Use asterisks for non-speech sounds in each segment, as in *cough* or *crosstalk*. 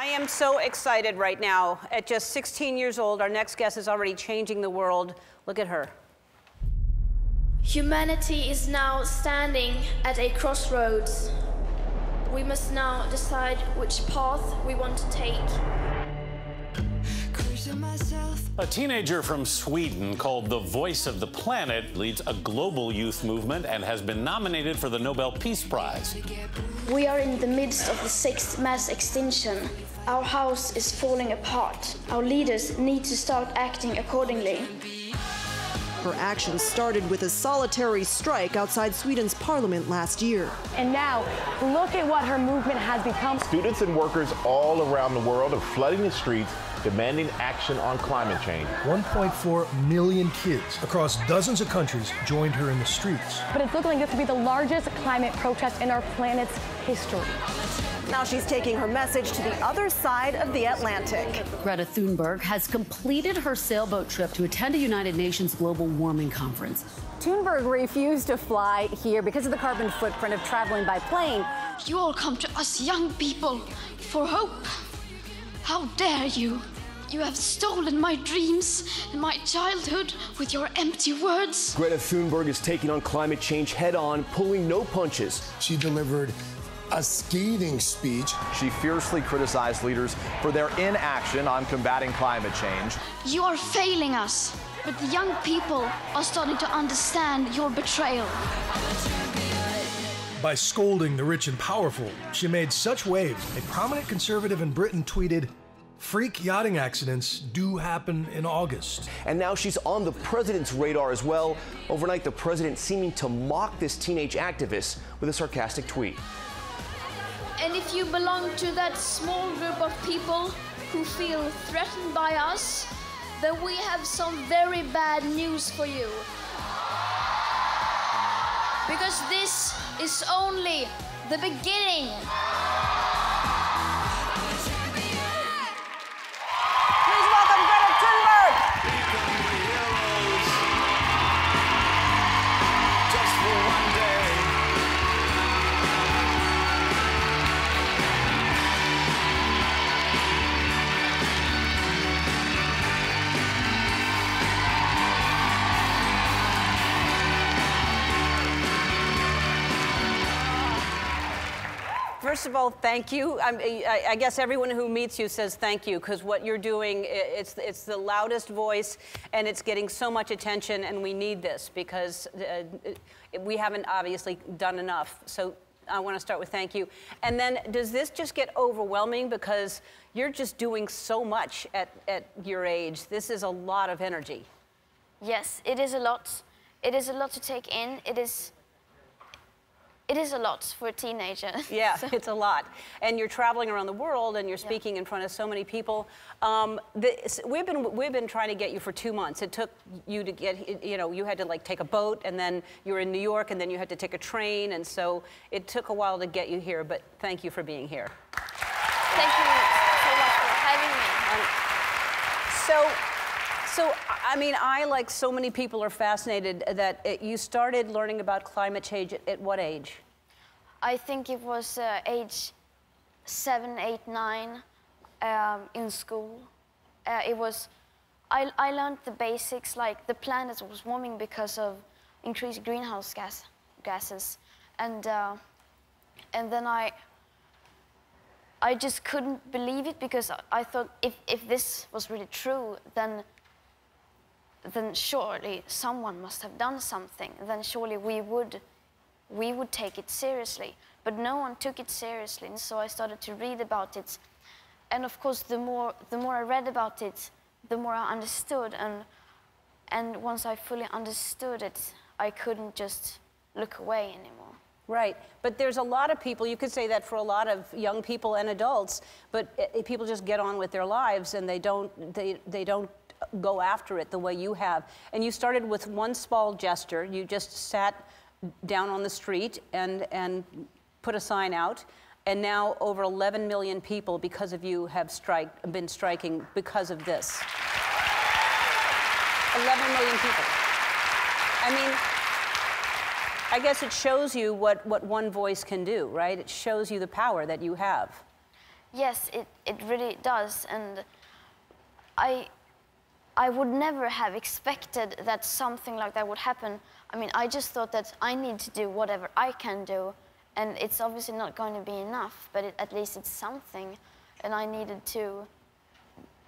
I am so excited right now. At just 16 years old, our next guest is already changing the world. Look at her. Humanity is now standing at a crossroads. We must now decide which path we want to take. A teenager from Sweden called the Voice of the Planet leads a global youth movement and has been nominated for the Nobel Peace Prize. We are in the midst of the sixth mass extinction. Our house is falling apart. Our leaders need to start acting accordingly. Her actions started with a solitary strike outside Sweden's parliament last year. And now, look at what her movement has become. Students and workers all around the world are flooding the streets demanding action on climate change. 1.4 million kids across dozens of countries joined her in the streets. But it's looking like this will be the largest climate protest in our planet's history. Now she's taking her message to the other side of the Atlantic. Greta Thunberg has completed her sailboat trip to attend a United Nations global warming conference. Thunberg refused to fly here because of the carbon footprint of traveling by plane. You all come to us young people for hope. How dare you? You have stolen my dreams and my childhood with your empty words. Greta Thunberg is taking on climate change head on, pulling no punches. She delivered a scathing speech. She fiercely criticized leaders for their inaction on combating climate change. You are failing us, but the young people are starting to understand your betrayal. By scolding the rich and powerful, she made such waves. A prominent conservative in Britain tweeted, Freak yachting accidents do happen in August. And now she's on the president's radar as well. Overnight, the president seeming to mock this teenage activist with a sarcastic tweet. And if you belong to that small group of people who feel threatened by us, then we have some very bad news for you. Because this is only the beginning. First of all, thank you. I'm- I, I guess everyone who meets you says thank you because what you're doing, it's, it's the loudest voice and it's getting so much attention and we need this because uh, we haven't obviously done enough. So I want to start with thank you. And then does this just get overwhelming because you're just doing so much at, at your age? This is a lot of energy. Yes, it is a lot. It is a lot to take in. It is. It is a lot for a teenager. *laughs* Yeah, So- it's a lot. And you're traveling around the world and you're speaking in front of so many people. Um, we've, been, we've been trying to get you for two months. It took you to get, you know, you had to like take a boat and then you were in New York and then you had to take a train. And so it took a while to get you here, but thank you for being here. Thank you so much for having me. So, so I mean, I, like so many people, are fascinated that it, you started learning about climate change at, at what age? I think it was uh, age seven, eight, nine um, in school. Uh, it was, I, I learned the basics, like the planet was warming because of increased greenhouse gas, gases. And, uh, and then I, I just couldn't believe it because I- I thought if, if this was really true, then, then surely someone must have done something. Then surely we would we would take it seriously. But no one took it seriously, and so I started to read about it. And of course, the more the more I read about it, the more I understood. And and once I fully understood it, I couldn't just look away anymore. Right, but there's a lot of people, you could say that for a lot of young people and adults, but uh, people just get on with their lives and they don't, they, they don't go after it the way you have. And you started with one small gesture, you just sat down on the street and, and put a sign out, and now over 11 million people, because of you, have strike, been striking because of this. 11 million people. I mean, I guess it shows you what, what one voice can do, right? It shows you the power that you have. yes, it, it really does. And I, I would never have expected that something like that would happen. I mean, I just thought that I need to do whatever I can do. And it's obviously not going to be enough, but it, at least it's something. And I needed to,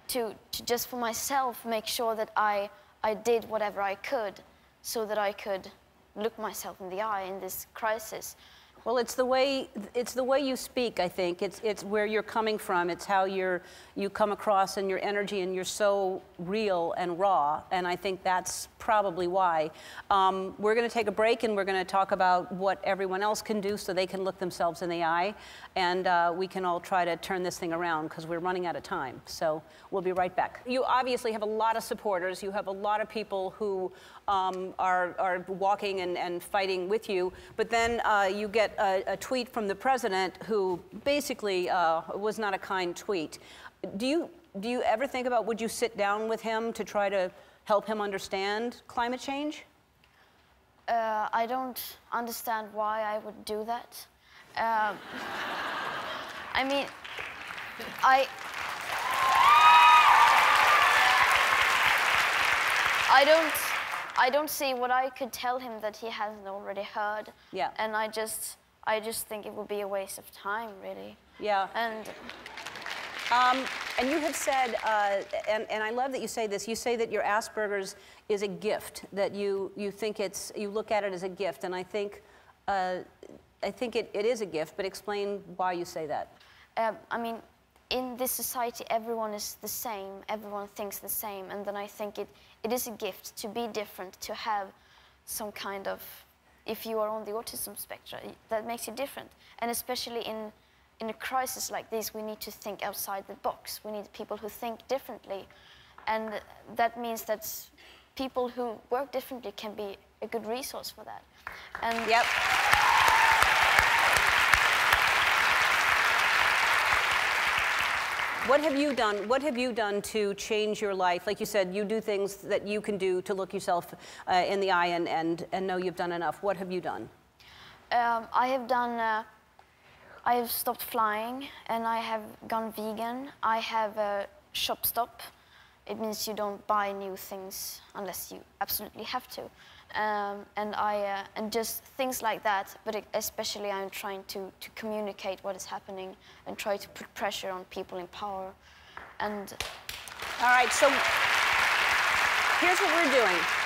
to, to just for myself make sure that I, I did whatever I could so that I could look myself in the eye in this crisis. Well, it's the way it's the way you speak. I think it's it's where you're coming from. It's how you're you come across and your energy, and you're so real and raw. And I think that's probably why. Um, we're going to take a break, and we're going to talk about what everyone else can do so they can look themselves in the eye, and uh, we can all try to turn this thing around because we're running out of time. So we'll be right back. You obviously have a lot of supporters. You have a lot of people who um, are are walking and, and fighting with you. But then uh, you get a, a, tweet from the president who basically uh, was not a kind tweet. Do you, do you ever think about would you sit down with him to try to help him understand climate change? Uh, I don't understand why I would do that. Um, *laughs* I mean, I. I don't. I don't see what I could tell him that he hasn't already heard. Yeah. And I just. I just think it would be a waste of time, really. Yeah. And. Um, and you have said, uh, and, and I love that you say this, you say that your Asperger's is a gift, that you, you think it's, you look at it as a gift. And I think, uh, I think it, it is a gift, but explain why you say that. Uh, I mean, in this society, everyone is the same, everyone thinks the same. And then I think it, it is a gift to be different, to have some kind of if you are on the autism spectrum. That makes you different. And especially in, in a crisis like this, we need to think outside the box. We need people who think differently. And that means that people who work differently can be a good resource for that. And yep. What have you done? What have you done to change your life? Like you said, you do things that you can do to look yourself uh, in the eye and, and, and know you've done enough. What have you done? Um, I have done. Uh, I have stopped flying, and I have gone vegan. I have a shop stop. It means you don't buy new things unless you absolutely have to. Um, and I uh, and just things like that. But especially, I'm trying to to communicate what is happening and try to put pressure on people in power. And all right, so here's what we're doing.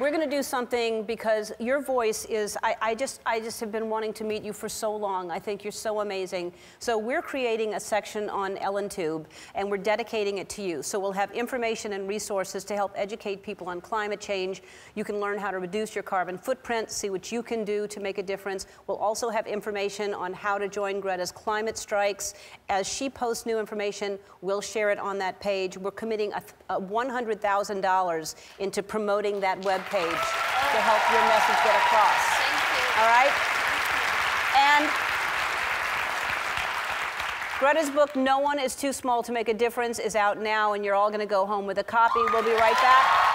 We're going to do something because your voice is, I, I, just, I just have been wanting to meet you for so long. I think you're so amazing. So we're creating a section on Ellen Tube and we're dedicating it to you. So we'll have information and resources to help educate people on climate change. You can learn how to reduce your carbon footprint, see what you can do to make a difference. We'll also have information on how to join Greta's climate strikes. As she posts new information, we'll share it on that page. We're committing a, a $100,000 into promoting that web page to help your message get across. Thank you. All right? And Greta's book, No One is Too Small to Make a Difference, is out now, and you're all going to go home with a copy. We'll be right back.